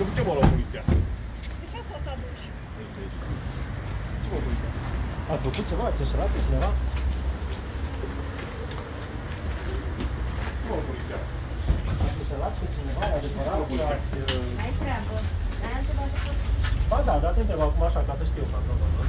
Că ce mă la poliția. De ce ați fost aduși? Ce mă poliția? A făcut ceva? Ați înșelat pe cineva? Ce mă la poliția? Ați înșelat pe cineva? E adevărat Ai treabă. Ai altceva de făcut? Ba da, dar te întreb acum așa, ca să știu. Acum, nu?